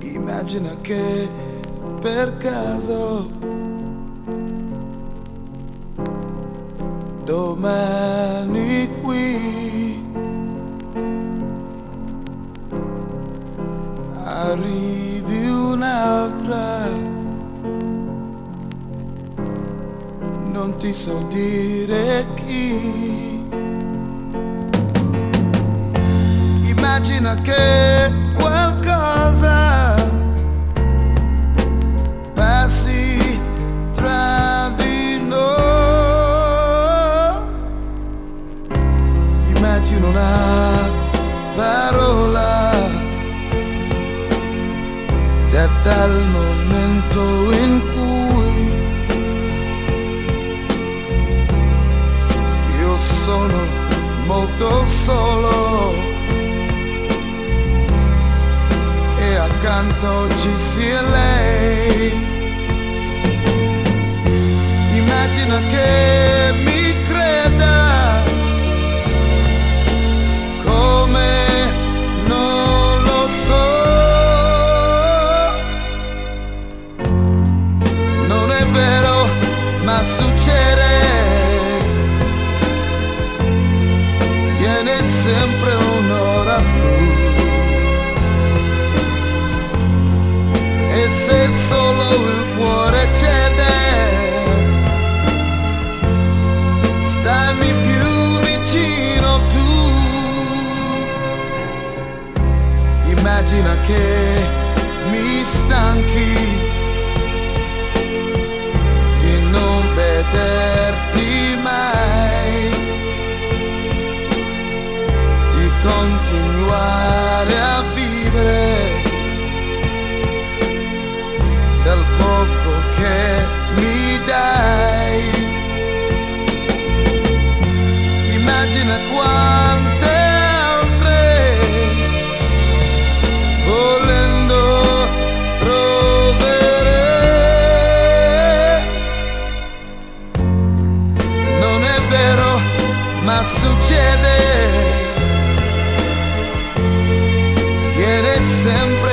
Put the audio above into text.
Immagina che per caso domani qui arrivi un'altra non ti so dire chi. Immagina che qualcosa passi tra di noi. Immagino una parola detta al momento in cui sono molto solo e accanto ci sia lei. Immagina che mi creda come non lo so. Non è vero, ma succede. Sempre un'ora blu. E se solo il cuore cede, stammi più vicino tu. Immagina che mi stanchi immagina quante altre volendo trovere. Non è vero, ma succede. Viene sempre.